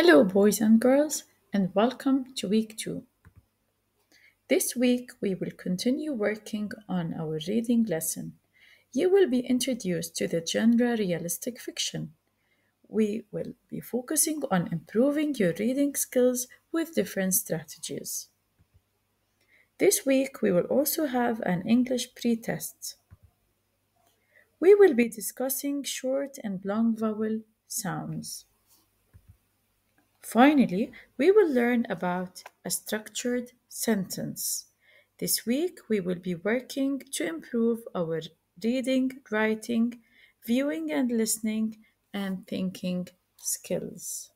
Hello, boys and girls, and welcome to week two. This week, we will continue working on our reading lesson. You will be introduced to the genre realistic fiction. We will be focusing on improving your reading skills with different strategies. This week, we will also have an English pretest. We will be discussing short and long vowel sounds. Finally, we will learn about a structured sentence. This week, we will be working to improve our reading, writing, viewing and listening, and thinking skills.